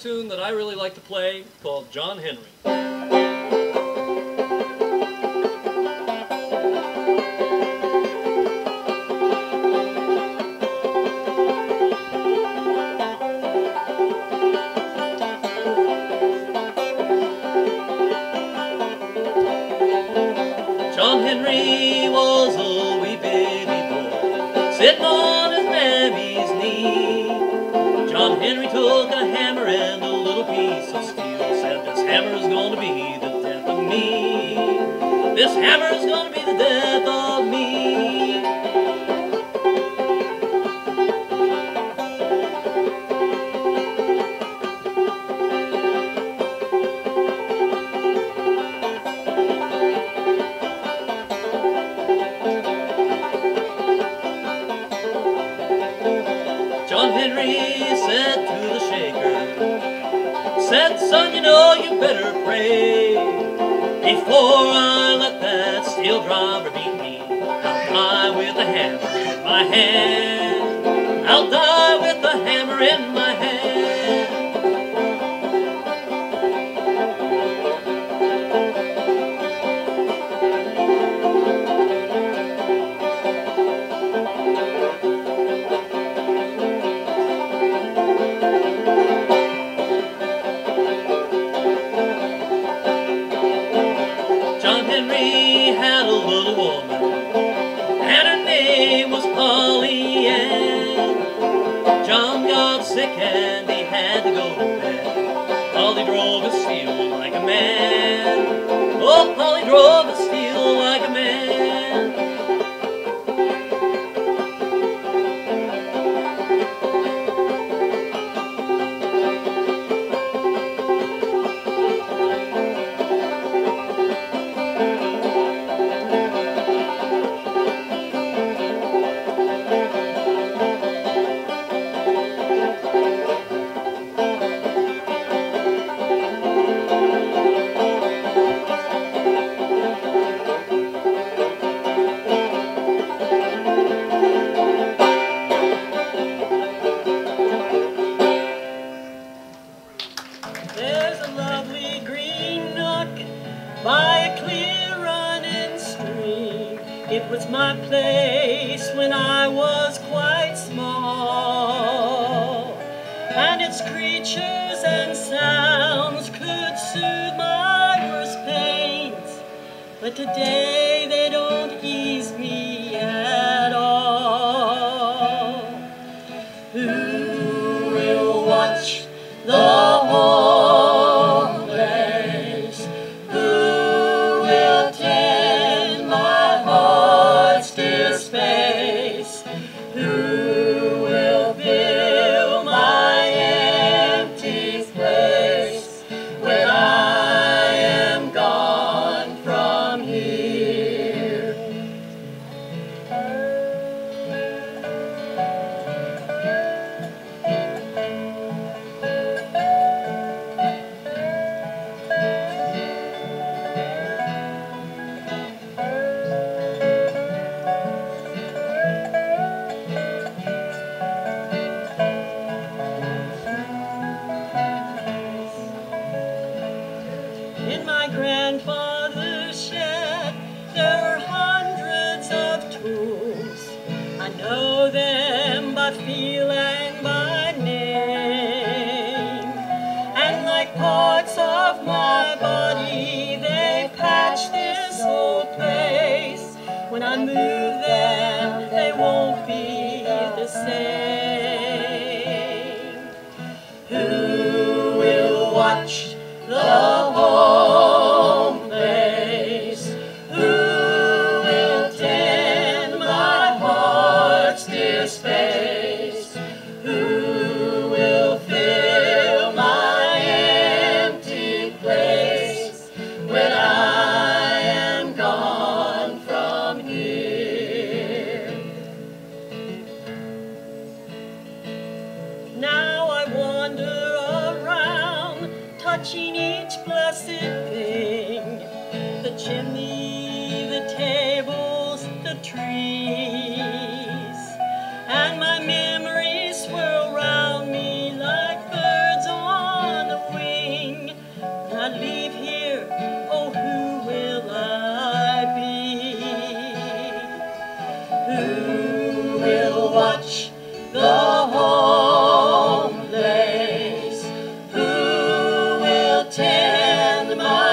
tune that I really like to play called John Henry. John Henry was a wee baby boy, sitting on This hammer's gonna be the death of me. John Henry said to the shaker, said, son, you know you better pray before robber beat me. I'll fly with a hammer in my hand. I'll die. no more. Said I'll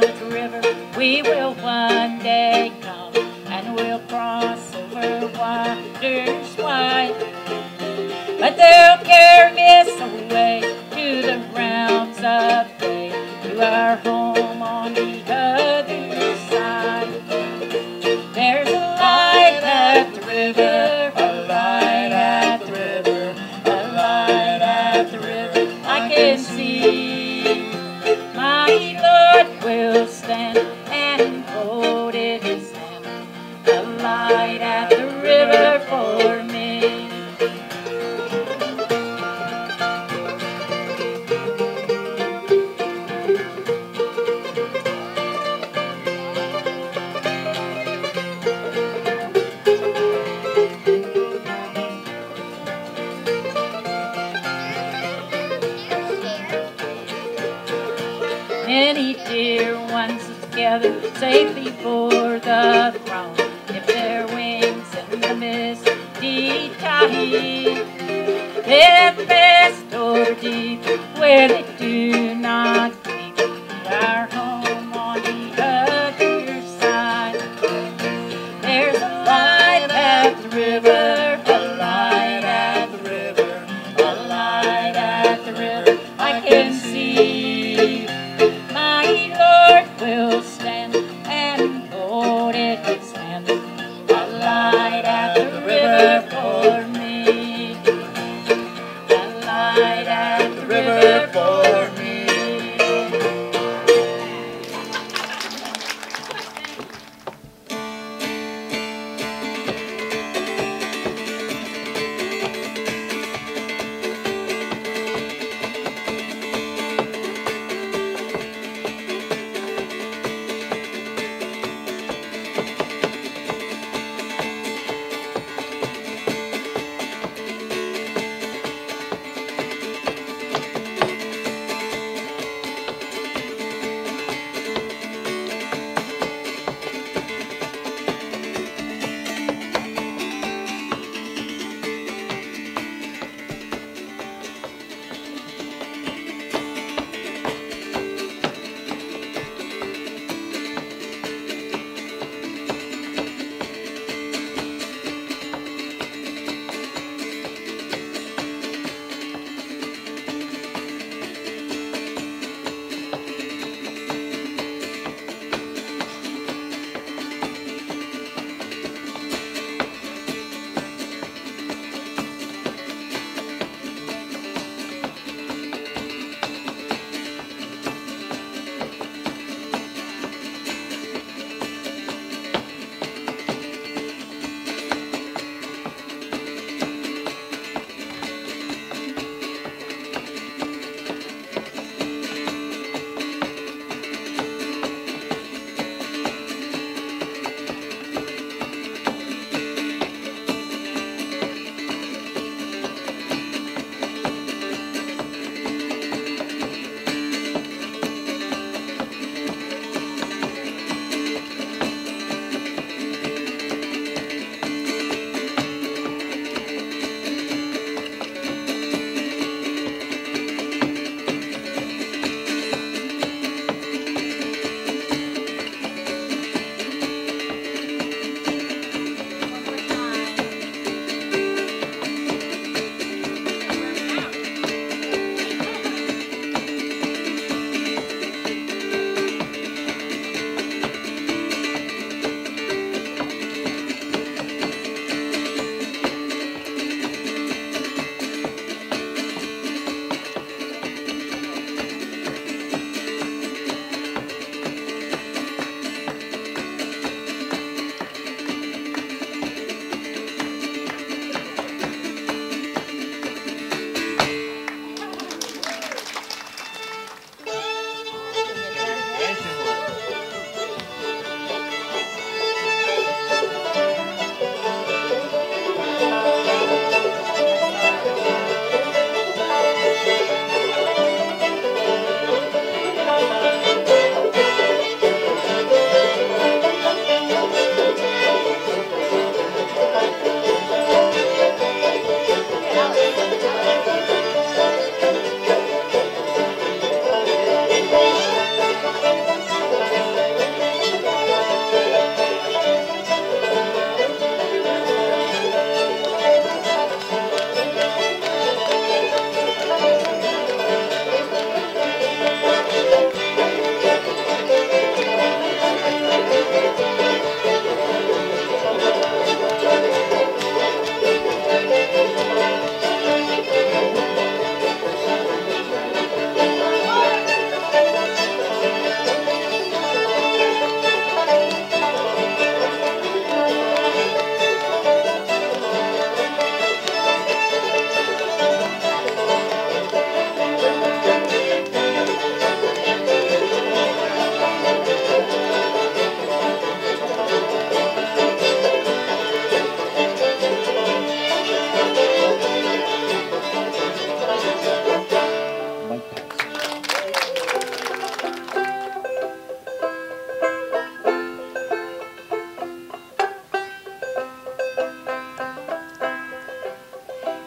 silent river we will one day come, and we'll cross over waters wide. But they'll carry us away to the realms of day, to our home on Many dear ones together safely before the throne. If their wings in the misty tide, then best over deep where they do not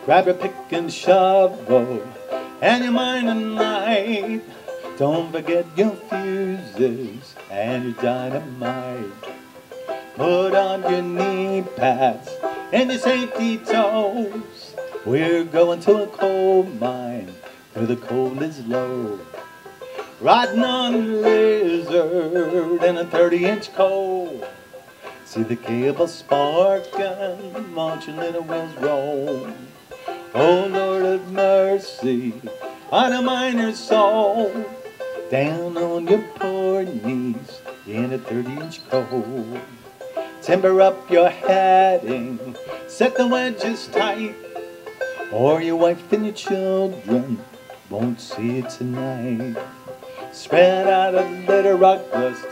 Grab your pick and shovel and your and light. Don't forget your fuses and your dynamite. Put on your knee pads and your safety toes. We're going to a coal mine where the coal is low. Riding on a lizard in a 30 inch coal. See the cable sparking, watch your little wheels roll. Oh Lord of mercy, on a miner's soul. Down on your poor knees in a 30 inch coal. Timber up your heading, set the wedges tight, or your wife and your children won't see it tonight. Spread out a little rock dust,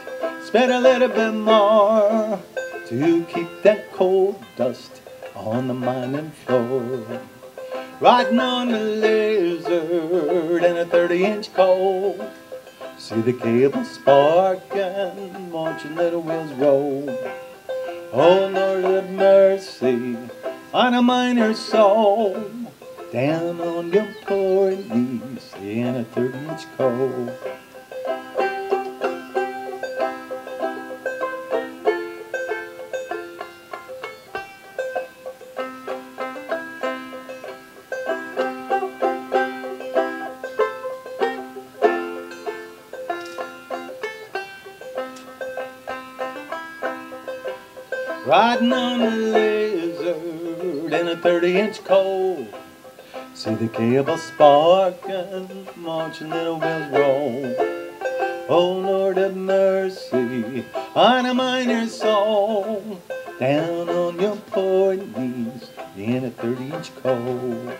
spread a little bit more to keep that coal dust on the mining floor. Riding on a lizard in a 30 inch coal. See the cable sparking, watch your little wheels roll. Oh Lord of mercy, on a miner's soul. Down on your poor knees in a 30 inch coal. Riding on a lizard in a 30 inch coal. See the cable sparking, your little wheels roll. Oh Lord have mercy on a miner's soul. Down on your poor knees in a 30 inch coal.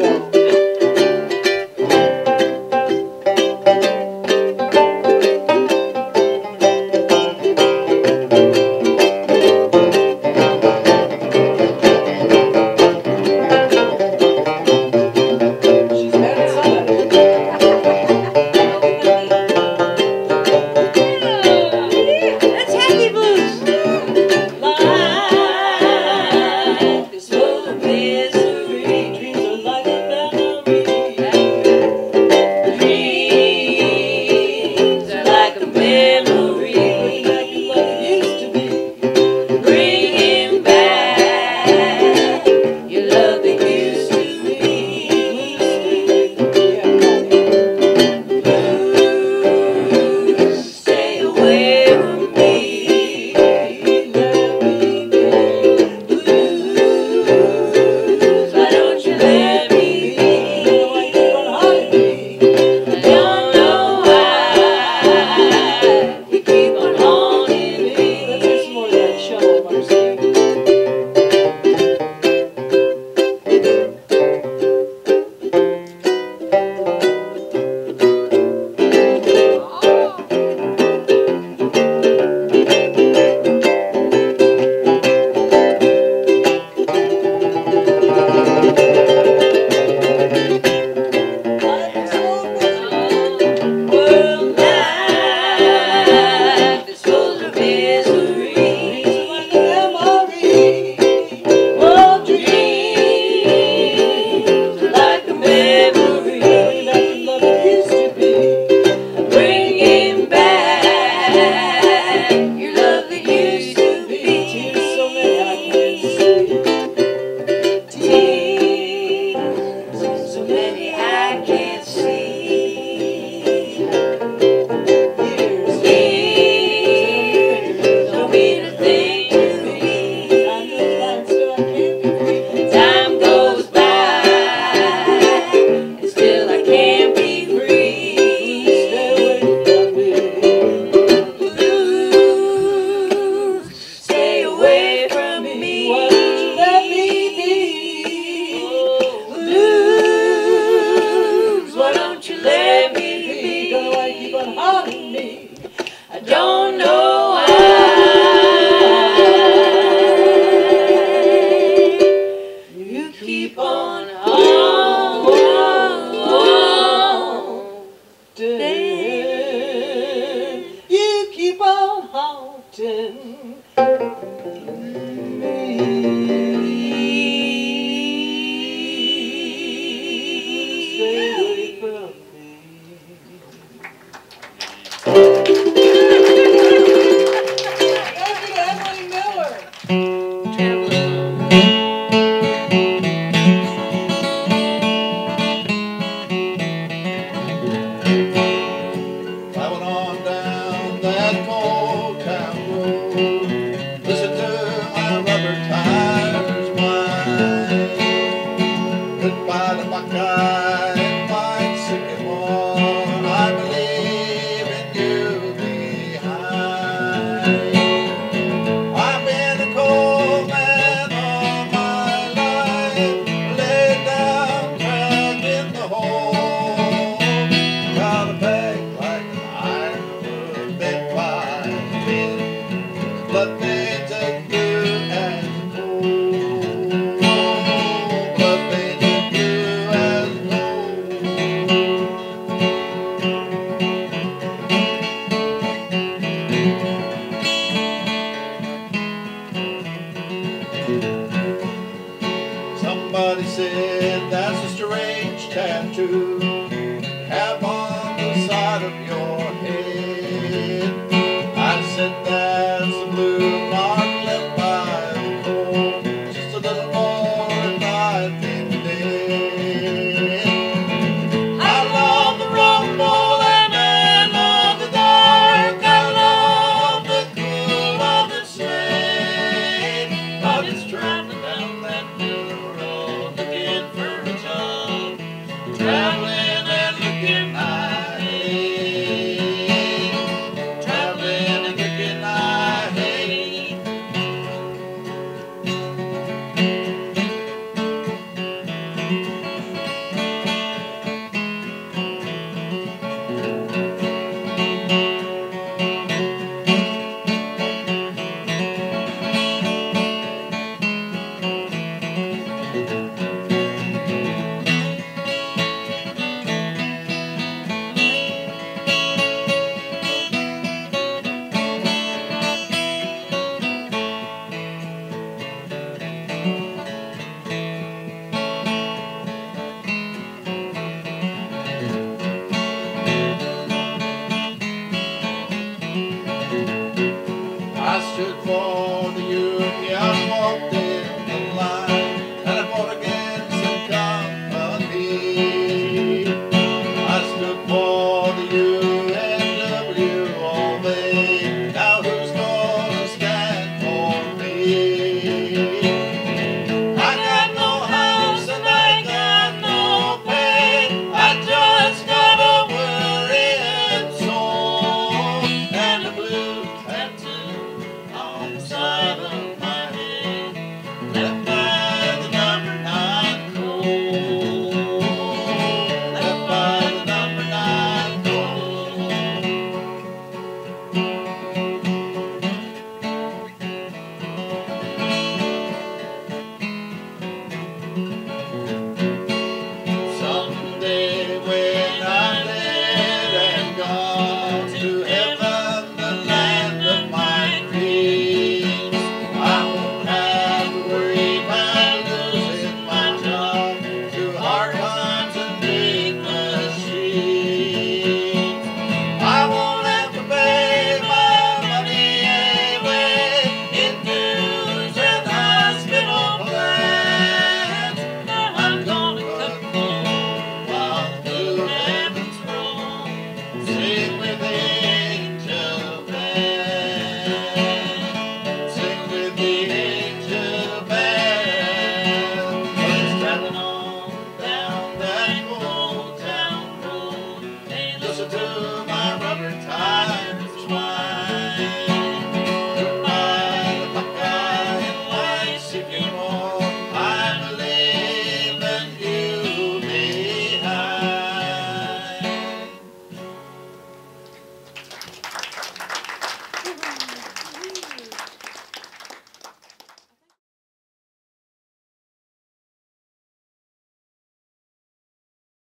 Yeah. Let me